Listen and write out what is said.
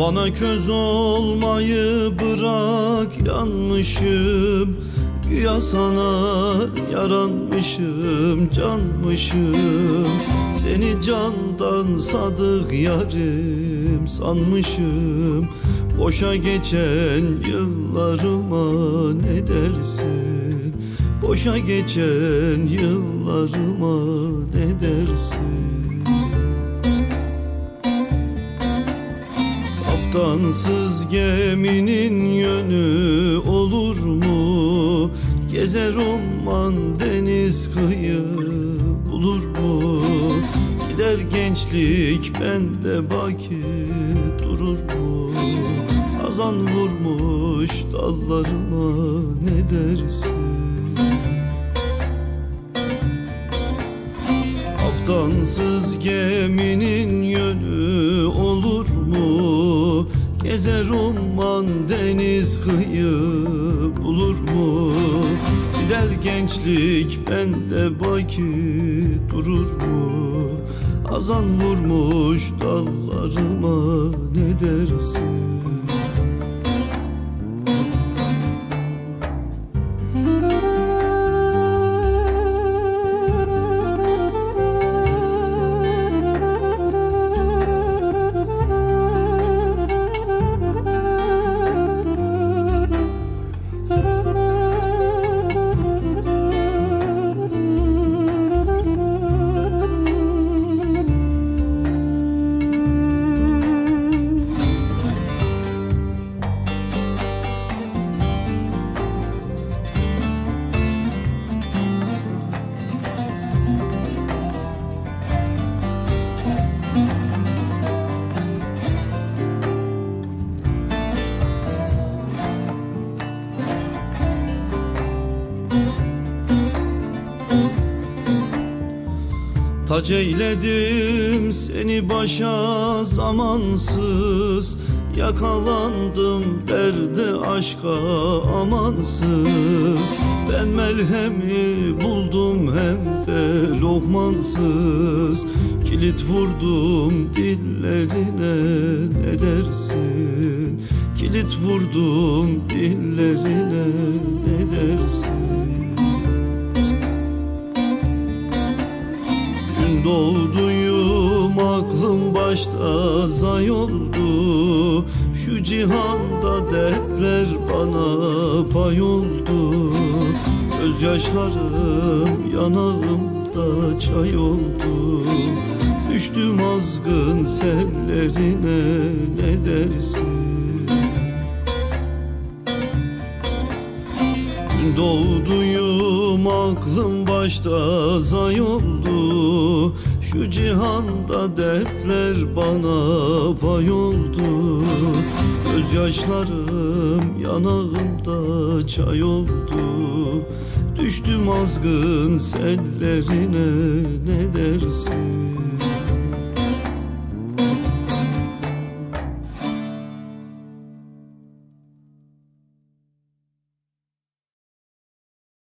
Bana köz olmayı bırak yanmışım. Güya sana yaranmışım canmışım. Seni candan sadık yarim sanmışım. Boşa geçen yıllarıma ne dersin? Boşa geçen yıllarıma ne dersin Kaptansız geminin yönü olur mu? Gezer umman deniz kıyı bulur mu? Gider gençlik bende baki durur mu? Azan vurmuş dallarıma ne dersin? Kaptansız geminin Gezer umman deniz kıyı bulur mu? Gider gençlik bende baki durur mu? Azan vurmuş dallarıma ne dersin? Tac eyledim seni başa zamansız. Yakalandım derde aşka amansız. Ben melhemi buldum hem de lokmansız Kilit vurdum dillerine ne dersin? Kilit vurdum dillerine doğduyum aklım başta zay oldu. Şu cihanda dertler bana pay oldu. Gözyaşlarım yanağımda çay oldu. Düştüm azgın sellerine ne dersin? Gün doğduyum aklım başta zay Şu cihanda dertler bana pay oldu. Gözyaşlarım yanağımda çay oldu. Düştüm azgın sellerine ne dersin